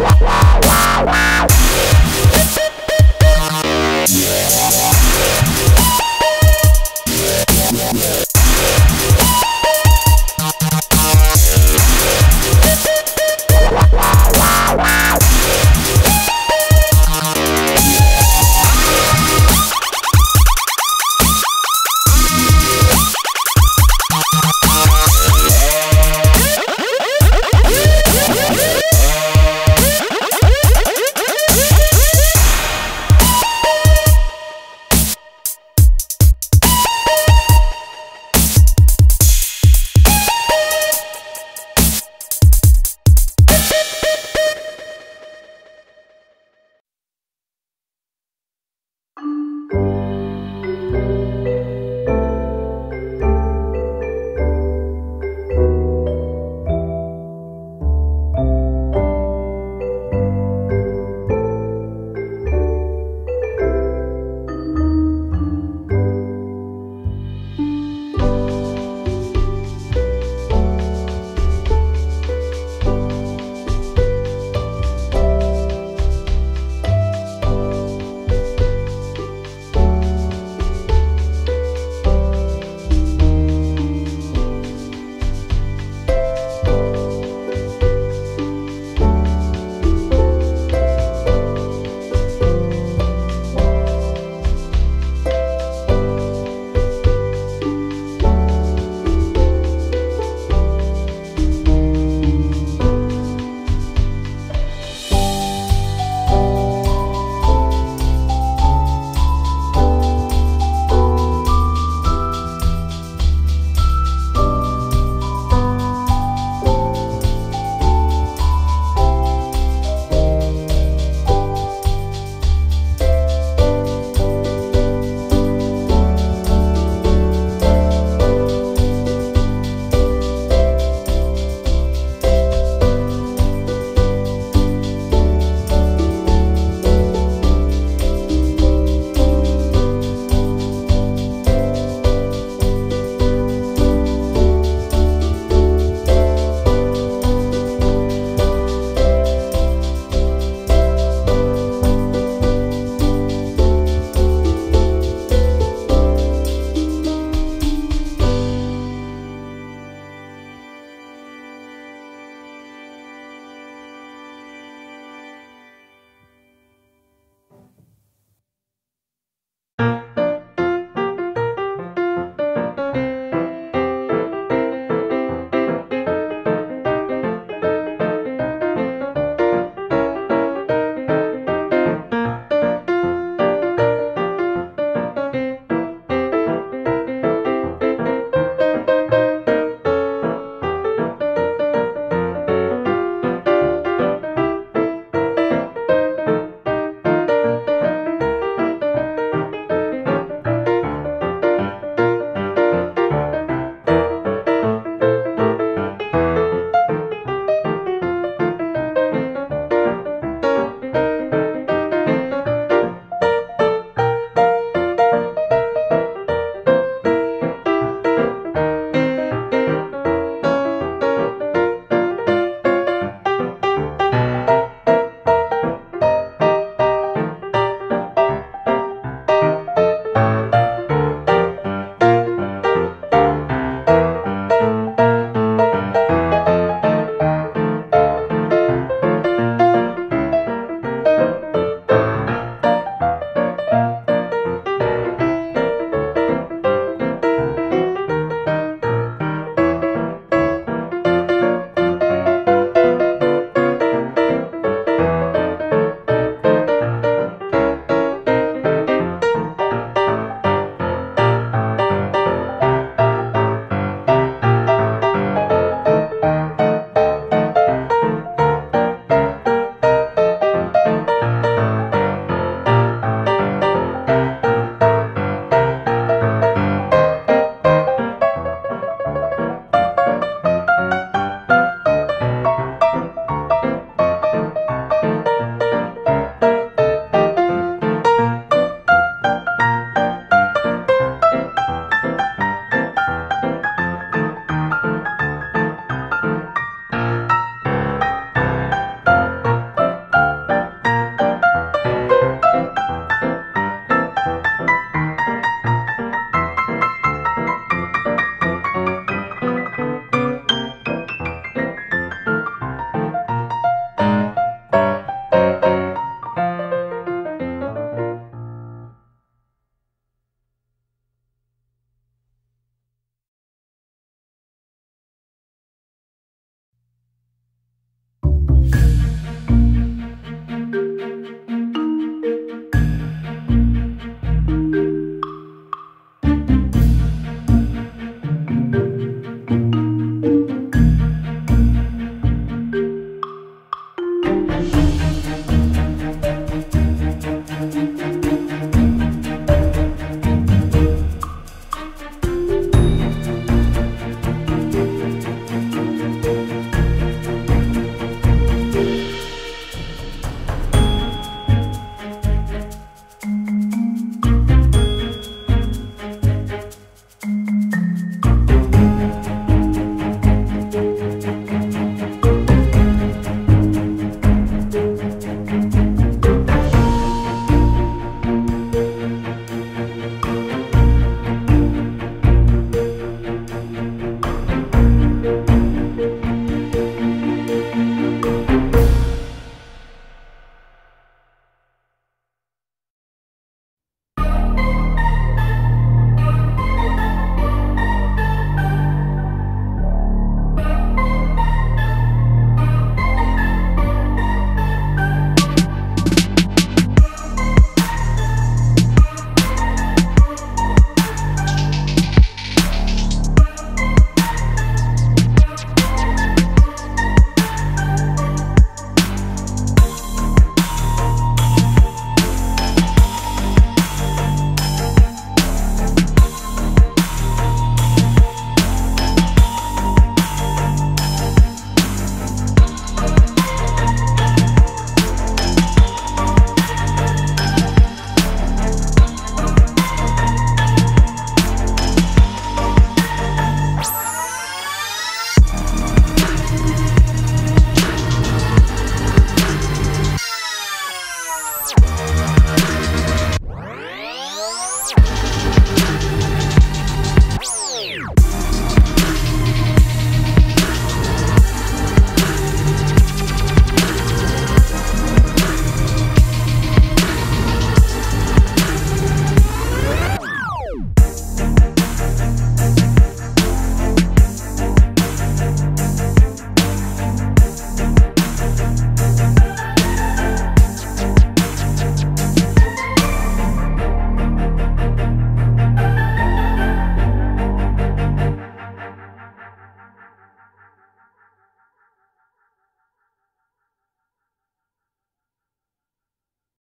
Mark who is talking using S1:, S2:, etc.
S1: Wow.